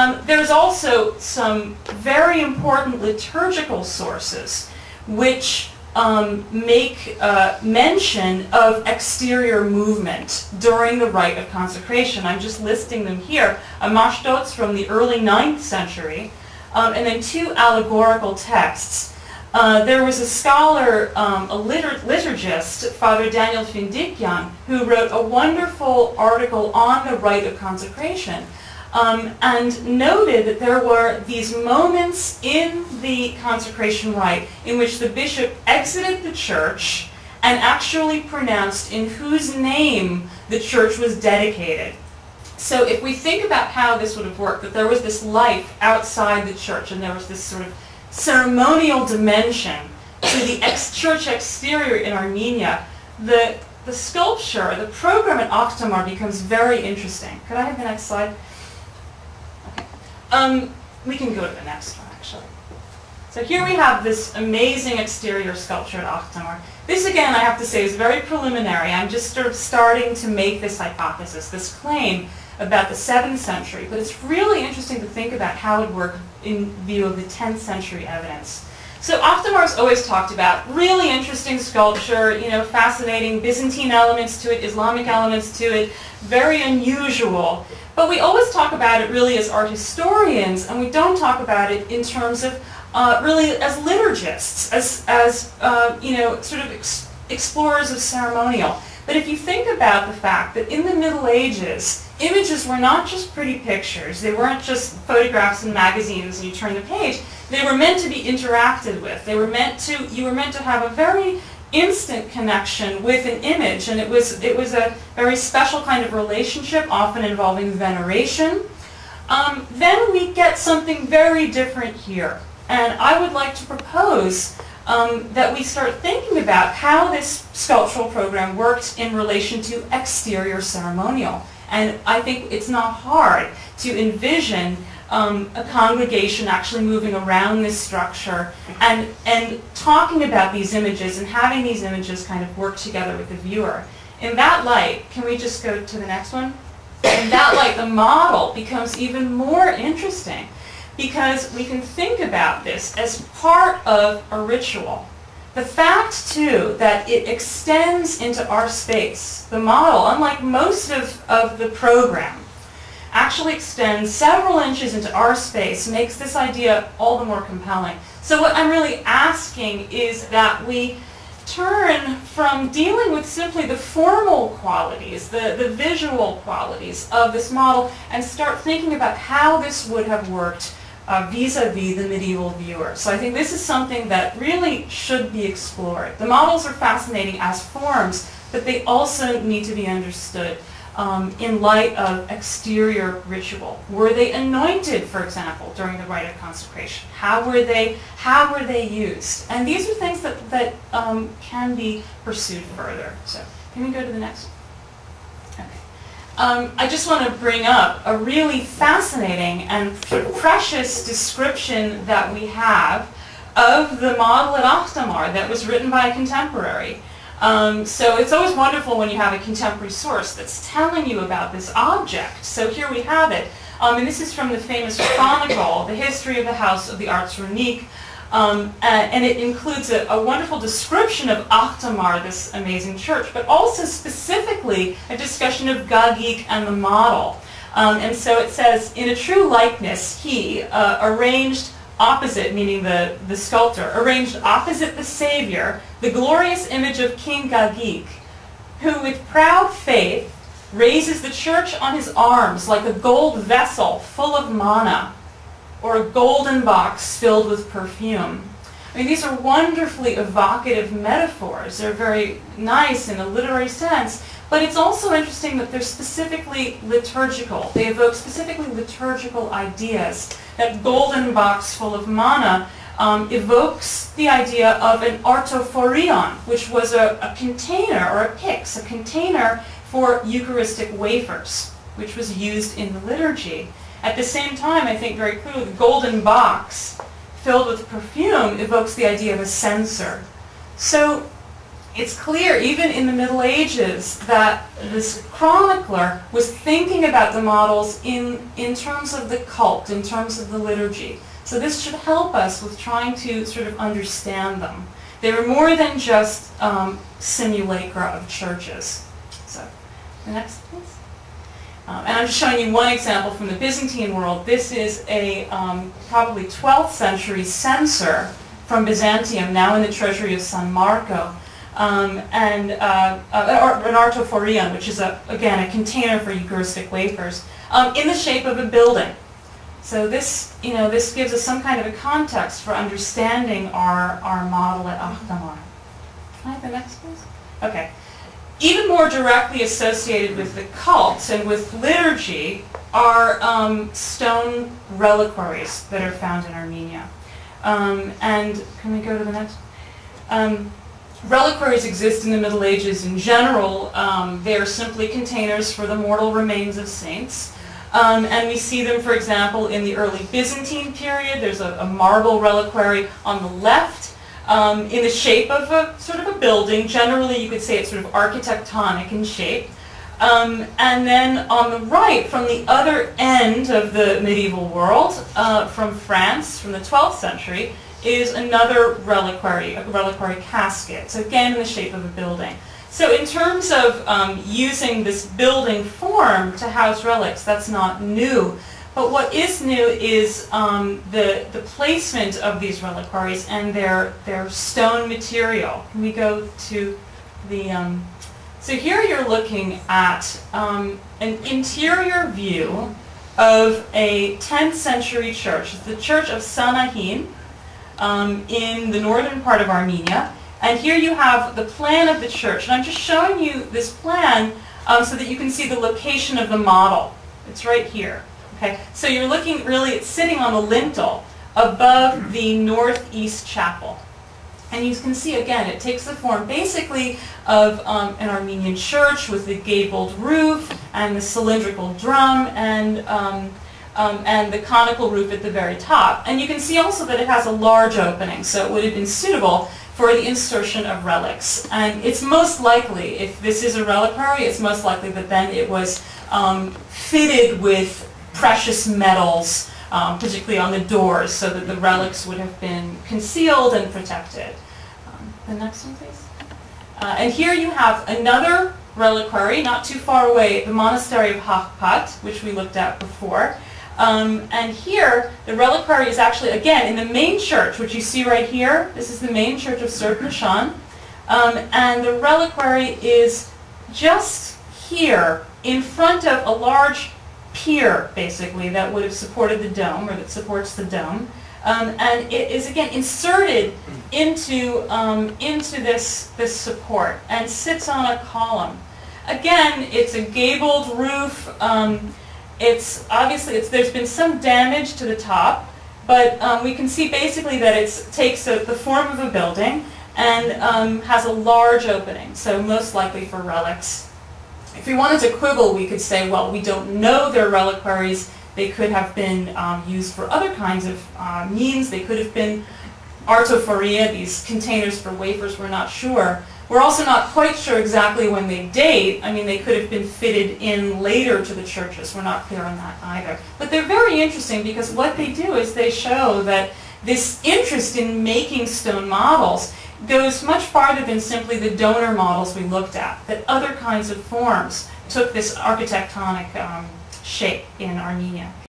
Um, there's also some very important liturgical sources which um, make uh, mention of exterior movement during the rite of consecration. I'm just listing them here. A from the early 9th century, um, and then two allegorical texts. Uh, there was a scholar, um, a litur liturgist, Father Daniel Findikyan, who wrote a wonderful article on the rite of consecration um, and noted that there were these moments in the consecration rite in which the bishop exited the church and actually pronounced in whose name the church was dedicated. So if we think about how this would have worked, that there was this life outside the church and there was this sort of ceremonial dimension to the ex church exterior in Armenia, the, the sculpture, the program at Akhtamar becomes very interesting. Could I have the next slide? Um, we can go to the next one, actually. So here we have this amazing exterior sculpture at Akhtamar. This, again, I have to say, is very preliminary. I'm just sort of starting to make this hypothesis, this claim about the 7th century, but it's really interesting to think about how it worked in view of the 10th century evidence. So Akhtamar's always talked about really interesting sculpture, you know, fascinating Byzantine elements to it, Islamic elements to it, very unusual. But we always talk about it really as art historians, and we don't talk about it in terms of uh, really as liturgists, as, as uh, you know, sort of ex explorers of ceremonial. But if you think about the fact that in the Middle Ages, images were not just pretty pictures. They weren't just photographs in magazines and you turn the page. They were meant to be interacted with. They were meant to, you were meant to have a very instant connection with an image, and it was, it was a very special kind of relationship, often involving veneration. Um, then we get something very different here. And I would like to propose um, that we start thinking about how this sculptural program worked in relation to exterior ceremonial. And I think it's not hard to envision um, a congregation actually moving around this structure and, and talking about these images and having these images kind of work together with the viewer. In that light, can we just go to the next one? In that light, the model becomes even more interesting because we can think about this as part of a ritual. The fact, too, that it extends into our space, the model, unlike most of, of the program, actually extends several inches into our space makes this idea all the more compelling. So what I'm really asking is that we turn from dealing with simply the formal qualities, the, the visual qualities of this model, and start thinking about how this would have worked uh, vis-a-vis -vis the medieval viewer. So I think this is something that really should be explored. The models are fascinating as forms, but they also need to be understood um, in light of exterior ritual? Were they anointed, for example, during the rite of consecration? How were they, how were they used? And these are things that, that um, can be pursued further. So can we go to the next Okay. Um, I just want to bring up a really fascinating and precious description that we have of the model at Akhtamar that was written by a contemporary. Um, so it's always wonderful when you have a contemporary source that's telling you about this object. So here we have it. Um, and this is from the famous chronicle, The History of the House of the Artsrunik. Um, and, and, it includes a, a, wonderful description of Akhtamar, this amazing church, but also specifically a discussion of Gagik and the model. Um, and so it says, in a true likeness, he uh, arranged opposite, meaning the, the sculptor, arranged opposite the Savior, the glorious image of King Gagik, who with proud faith raises the church on his arms like a gold vessel full of manna, or a golden box filled with perfume. I mean, these are wonderfully evocative metaphors. They're very nice in a literary sense, but it's also interesting that they're specifically liturgical. They evoke specifically liturgical ideas. That golden box full of manna um, evokes the idea of an artophorion, which was a, a container or a pyx, a container for Eucharistic wafers, which was used in the liturgy. At the same time, I think very clearly, the golden box filled with perfume evokes the idea of a censer. So it's clear, even in the Middle Ages, that this chronicler was thinking about the models in, in terms of the cult, in terms of the liturgy. So this should help us with trying to sort of understand them. They were more than just um, simulacra of churches. So, the next please. Um, and I'm just showing you one example from the Byzantine world. This is a um, probably 12th century censer from Byzantium, now in the treasury of San Marco. Um, and uh, uh, an which is, a, again, a container for Eucharistic wafers, um, in the shape of a building. So this, you know, this gives us some kind of a context for understanding our, our model at Akhtamar. Can I have the next, please? Okay. Even more directly associated with the cult and with liturgy are um, stone reliquaries that are found in Armenia. Um, and can we go to the next? Um, reliquaries exist in the Middle Ages in general. Um, they are simply containers for the mortal remains of saints. Um, and we see them, for example, in the early Byzantine period. There's a, a marble reliquary on the left um, in the shape of a sort of a building. Generally, you could say it's sort of architectonic in shape. Um, and then on the right, from the other end of the medieval world, uh, from France, from the 12th century, is another reliquary, a reliquary casket. So again, in the shape of a building. So in terms of um, using this building form to house relics, that's not new. But what is new is um, the, the placement of these reliquaries and their, their stone material. Can we go to the... Um, so here you're looking at um, an interior view of a 10th century church. It's the church of Sanahin um, in the northern part of Armenia. And here you have the plan of the church. And I'm just showing you this plan um, so that you can see the location of the model. It's right here. Okay, So you're looking really, it's sitting on the lintel above the northeast chapel. And you can see again, it takes the form basically of um, an Armenian church with the gabled roof and the cylindrical drum and, um, um, and the conical roof at the very top. And you can see also that it has a large opening, so it would have been suitable for the insertion of relics. And it's most likely, if this is a reliquary, it's most likely that then it was um, fitted with precious metals, um, particularly on the doors, so that the relics would have been concealed and protected. Um, the next one, please. Uh, and here you have another reliquary, not too far away, the monastery of Hakhpat, which we looked at before. Um, and here, the reliquary is actually, again, in the main church, which you see right here. This is the main church of Nishan. Um, and the reliquary is just here in front of a large pier, basically, that would have supported the dome, or that supports the dome. Um, and it is, again, inserted into, um, into this, this support and sits on a column. Again, it's a gabled roof. Um, it's obviously, it's, there's been some damage to the top, but um, we can see basically that it takes a, the form of a building and um, has a large opening, so most likely for relics. If we wanted to quibble, we could say, well, we don't know they're reliquaries. They could have been um, used for other kinds of uh, means. They could have been artophoria, these containers for wafers, we're not sure. We're also not quite sure exactly when they date. I mean, they could have been fitted in later to the churches. We're not clear on that either. But they're very interesting because what they do is they show that this interest in making stone models goes much farther than simply the donor models we looked at, that other kinds of forms took this architectonic um, shape in Armenia.